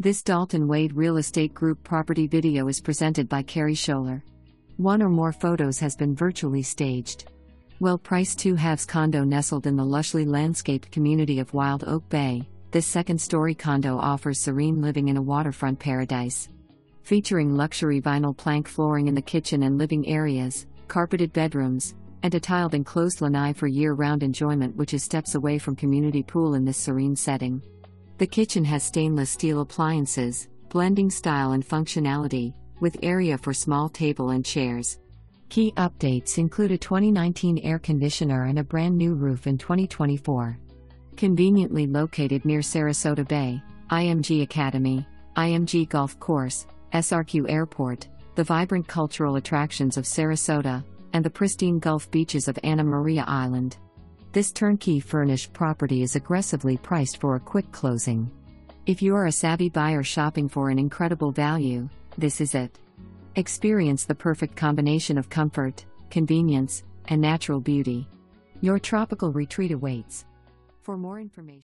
This Dalton Wade Real Estate Group property video is presented by Carri Schoeller. One or more photos has been virtually staged. Well priced two halves condo nestled in the lushly landscaped community of Wild Oak Bay, this second story condo offers serene living in a waterfront paradise. Featuring luxury vinyl plank flooring in the kitchen and living areas, carpeted bedrooms, and a tiled enclosed lanai for year round enjoyment, which is steps away from community pool in this serene setting. The kitchen has stainless steel appliances, blending style and functionality, with area for small table and chairs. Key updates include a 2019 air conditioner and a brand new roof in 2024. Conveniently located near Sarasota Bay, IMG Academy, IMG Golf Course, SRQ Airport, the vibrant cultural attractions of Sarasota, and the pristine Gulf beaches of Anna Maria Island. This turnkey furnished property is aggressively priced for a quick closing. If you are a savvy buyer shopping for an incredible value, this is it. Experience the perfect combination of comfort, convenience, and natural beauty. Your tropical retreat awaits. For more information,